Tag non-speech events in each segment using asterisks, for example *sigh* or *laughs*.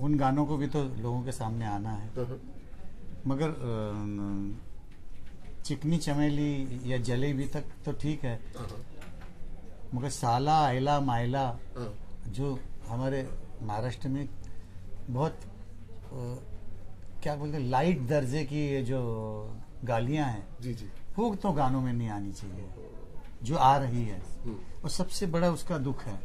उन गानों को भी तो लोगों के सामने आना है। हाँ, हाँ। मगर चिकनी चमेली या जलेबी तक तो ठीक है। हाँ, हाँ, मगर साला आयला मायला हाँ। जो हमारे महाराष्ट्र में बहुत क्या बोलते लाइट दर्जे की ये जो गालियाँ हैं जी जी। वो तो गानों में नहीं आनी चाहिए जो आ रही है। हम्म, और सबसे बड़ा उसका दुख है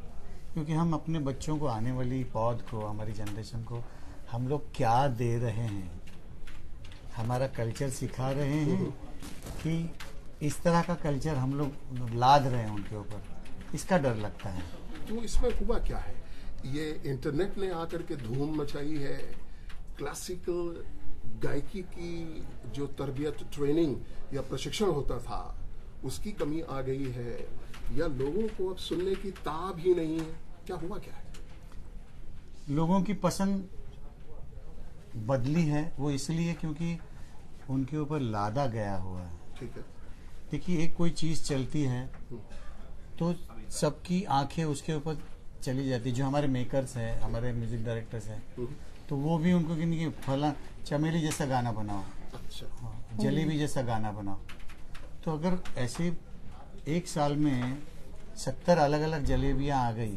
क्योंकि हम अपने बच्चों को आने वाली पौध को, हमारी जनरेशन को हम लोग क्या दे रहे हैं? हमारा कल्चर सिखा रहे हैं कि इस तरह का कल्चर हम लोग लाद रहे हैं उनके ऊपर। इसका डर लगता है। तो इसमें हुआ क्या है? ये इंटरनेट ने आकर के धूम मचाई है। क्लासिकल गायकी की जो तरबियत ट्रेनिंग या प्रशिक्षण होता था, उसकी कमी आ गई है। या लोगों को अब सुनने की ताब ही नहीं है? क्या हुआ क्या है? लोगों की पसंद बदली है वो इसलिए क्योंकि उनके ऊपर लादा गया हुआ है। ठीक है। देखिए एक कोई चीज़ चलती है तो सबकी आँखें उसके ऊपर चली जाती है। जो हमारे मेकर्स हैं हमारे म्यूज़िक डायरेक्टर्स हैं हम्म, तो वो भी उनको कि नहीं कि फला चमेली जैसा गाना बनाओ। अच्छा। हाँ, जलेबी जैसा गाना बनाओ। तो अगर ऐसे एक साल में सत्तर अलग अलग जलेबियाँ आ गई।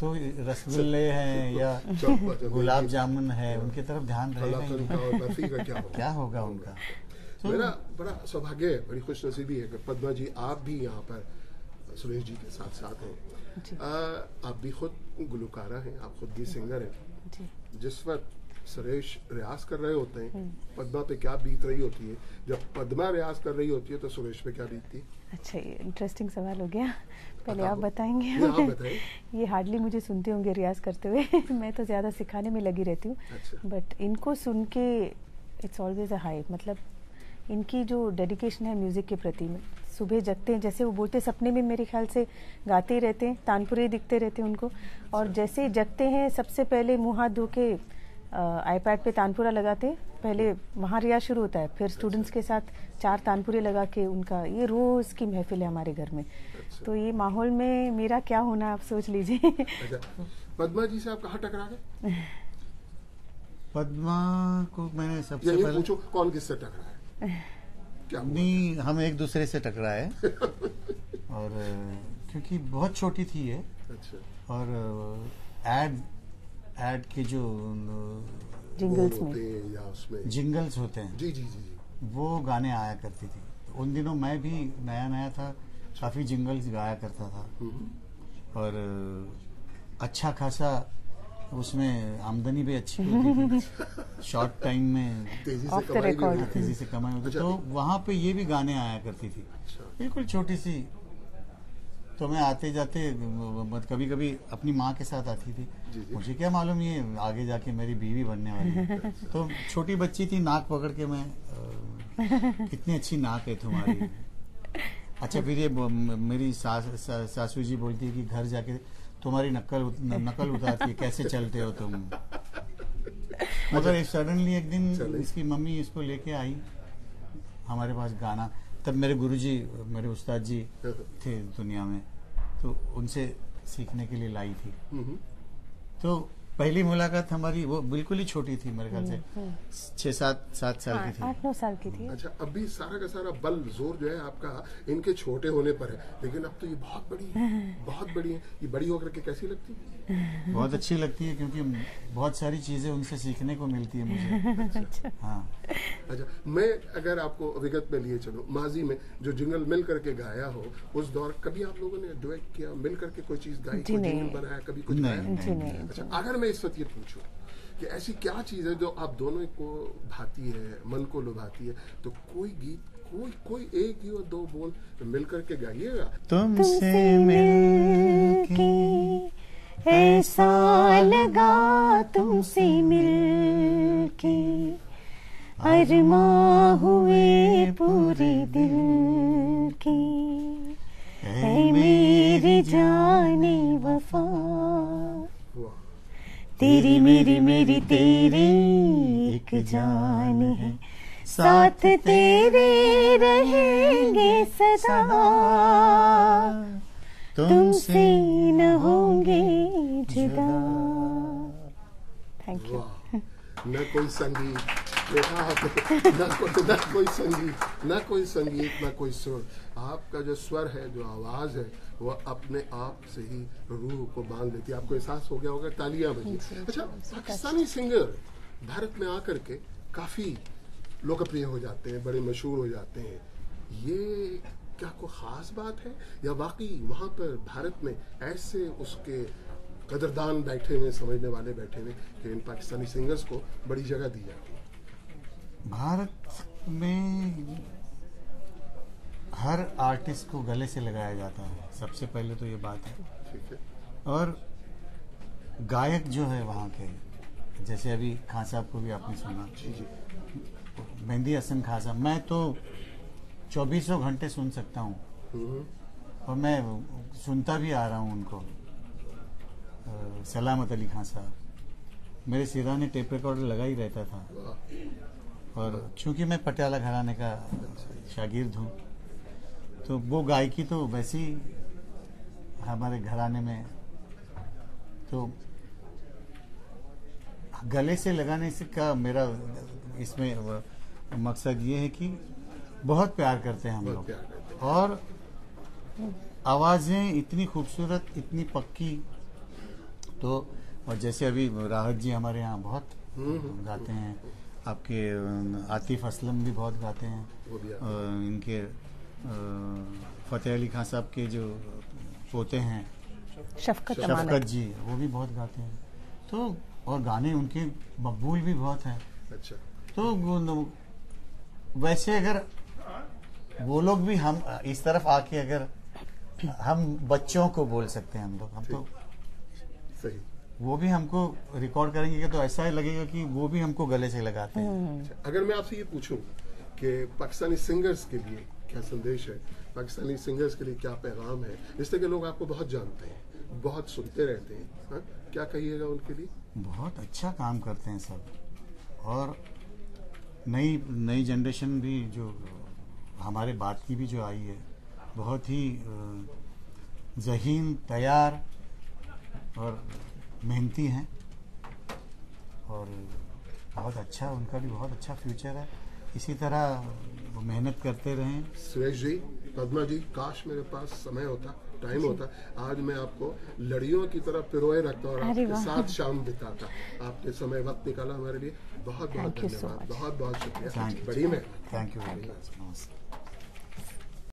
तो रसगुल्ले हैं या गुलाब जामुन है उनके तरफ़ ध्यान रहेगा ही क्या होगा? क्या होगा उनका? तो मेरा बड़ा सौभाग्य है बड़ी खुश नसीबी है कि पद्मा जी आप भी यहाँ पर सुरेश जी के साथ साथ हैं आप भी खुद गुलकारा हैं आप खुद भी सिंगर हैं। जिस वक्त सुरेश रियाज कर रहे होते हैं पद्मा पे क्या बीत रही होती है? जब पद्मा रियाज कर रही होती है तो सुरेश पे क्या बीतती अच्छा ये इंटरेस्टिंग सवाल हो गया। पहले आप बताएँगे। *laughs* ये। ये हार्डली मुझे सुनते होंगे रियाज करते हुए। *laughs* मैं तो ज़्यादा सिखाने में लगी रहती हूँ। अच्छा। बट इनको सुन के इट्स ऑलवेज अ हाई मतलब इनकी जो डेडिकेशन है म्यूज़िक के प्रति में सुबह जगते हैं जैसे वो बोलते सपने में मेरे ख्याल से गाते ही रहते हैं तानपुरे दिखते रहते हैं उनको। और जैसे जगते हैं सबसे पहले मुँह हाथ धो के आईपैड पे तानपुरा लगाते पहले वहाँ रियाज शुरू होता है फिर स्टूडेंट्स के साथ चार तानपुरे लगा के उनका ये रोज़ की महफिल है हमारे घर में। अच्छा। तो ये माहौल में मेरा क्या होना आप सोच लीजिए। अच्छा पद्मा जी से आप कहाँ टकरा गए पद्मा को मैंने सबसे पहले पूछो कौन किससे टकरा है? क्या नहीं हम एक दूसरे से टकराए *laughs* और क्योंकि बहुत छोटी थी ये। अच्छा। और एड एड के जो जिंगल्स होते में। हैं या उसमें। जिंगल्स होते हैं। जी जी जी वो गाने आया करती थी। उन दिनों मैं भी नया नया था काफ़ी जिंगल्स गाया करता था। हम्म, और अच्छा खासा उसमें आमदनी भी अच्छी होती थी। *laughs* शॉर्ट टाइम में तेज़ी से कमाई होती थी। तेज़ी से कमाई होती। तो वहाँ पे ये भी गाने आया करती थी। अच्छा। बिल्कुल छोटी सी तो मैं आते जाते कभी कभी अपनी माँ के साथ आती थी। मुझे क्या मालूम ये आगे जाके मेरी बीवी बनने वाली *laughs* तो छोटी बच्ची थी नाक पकड़ के मैं कितनी अच्छी नाक है तुम्हारी। अच्छा फिर ये मेरी सास सा, सासू जी बोलती है कि घर जाके तुम्हारी नकल नकल उतारती है कैसे चलते हो तुम? मगर सडनली एक दिन इसकी मम्मी इसको लेके आई हमारे पास गाना। तब मेरे गुरुजी मेरे उस्ताद जी थे दुनिया में तो उनसे सीखने के लिए लाई थी। हम्म, तो पहली मुलाकात हमारी वो बिल्कुल ही छोटी थी मेरे ख्याल से। छह सात सात साल की हाँ, थी। आठ नौ साल की थी। अच्छा अभी सारा का सारा बल ज़ोर जो है आपका इनके छोटे होने पर है। लेकिन अब तो ये बहुत बड़ी है *laughs* बहुत बड़ी है। ये बड़ी होकर के कैसी लगती है? बहुत अच्छी लगती है क्योंकि बहुत सारी चीज़ें उनसे सीखने को मिलती है मुझे। *laughs* हाँ। अच्छा मैं अगर आपको विगत में लिए चलूँ माजी में जो जिंगल मिल करके गाया हो उस दौर कभी आप लोगों ने डुएट किया मिल करके कोई चीज़ गाई कोई जिंगल बनाया कभी कुछ गाया? नहीं अच्छा अगर मैं इस वक्त ये पूछूँ कि ऐसी क्या चीज़ है जो आप दोनों को भाती है, मन को लुभाती है? तो कोई गीत, कोई कोई एक ही और दो बोल तो मिल करके गाइएगा। तुमसे मिलके ऐसा लगा तुमसे मिलके, अरमा हुए पूरे दिल के। मेरी जाने वफा तेरी मेरी मेरी तेरी एक जान है। साथ तेरे रहेंगे सदा। तुमसे न होंगे जुदा। थैंक यू न कोई संगीत देखा न कोई न कोई संगीत न कोई संगीत ना कोई सुर आपका जो स्वर है जो आवाज़ है वो अपने आप से ही रूह को बाँध लेती है। आपको एहसास हो गया होगा तालियाँ बजी। अच्छा पाकिस्तानी सिंगर भारत में आकर के काफ़ी लोकप्रिय हो जाते हैं बड़े मशहूर हो जाते हैं। ये क्या कोई खास बात है? या वाकई वहाँ पर भारत में ऐसे उसके कदरदान बैठे हुए समझने वाले बैठे हुए कि इन पाकिस्तानी सिंगर्स को बड़ी जगह दी जाती है? भारत में हर आर्टिस्ट को गले से लगाया जाता है। सबसे पहले तो ये बात है। और गायक जो है वहाँ के जैसे अभी खान साहब को भी आपने सुना। मेहंदी हसन खान साहब। मैं तो चौबीसों घंटे सुन सकता हूँ। हम्म, और मैं सुनता भी आ रहा हूँ उनको। सलामत अली खान साहब। मेरे सिराने टेप रिकॉर्डर लगा ही रहता था। और चूँकि मैं पटियाला घराने का शागिर्द हूँ तो वो गायकी तो वैसे ही हमारे घराने में तो गले से लगाने से का मेरा इसमें मकसद ये है कि बहुत प्यार करते हैं हम लोग। और आवाज़ें इतनी खूबसूरत इतनी पक्की तो और जैसे अभी राहत जी हमारे यहाँ बहुत हम्म, गाते हैं आपके आतिफ असलम भी बहुत गाते हैं। वो भी आते इनके फतेह अली खान साहब के जो पोते हैं शफकत शफकत जी वो भी बहुत गाते हैं। तो और गाने उनके मकबूल भी बहुत हैं। अच्छा। तो वैसे अगर वो लोग भी हम इस तरफ़ आके अगर हम बच्चों को बोल सकते हैं हम लोग हम तो सही। वो भी हमको रिकॉर्ड करेंगे तो ऐसा ही लगेगा कि वो भी हमको गले से लगाते हैं। अच्छा, अगर मैं आपसे ये पूछूँ कि पाकिस्तानी सिंगर्स के लिए क्या संदेश है? पाकिस्तानी सिंगर्स के लिए क्या पैगाम है? जिस तरह के लोग आपको बहुत जानते हैं बहुत सुनते रहते हैं हाँ? क्या कहिएगा उनके लिए? बहुत अच्छा काम करते हैं सब। और नई नई जनरेशन भी जो हमारे बात की भी जो आई है बहुत ही जहीन तैयार और मेहनती हैं और बहुत अच्छा उनका भी बहुत अच्छा फ्यूचर है। इसी तरह वो मेहनत करते रहें। सुरेश जी पदमा जी काश मेरे पास समय होता टाइम होता। आज मैं आपको लड़ियों की तरह पिरोए रखता और आपके साथ शाम बिताता। आपने समय वक्त निकाला हमारे लिए। बहुत बहुत धन्यवाद. बहुत बहुत थैंक शुक्रिया यू बड़ी मेहरबानी थैंक यू वेरी मच नमस्ते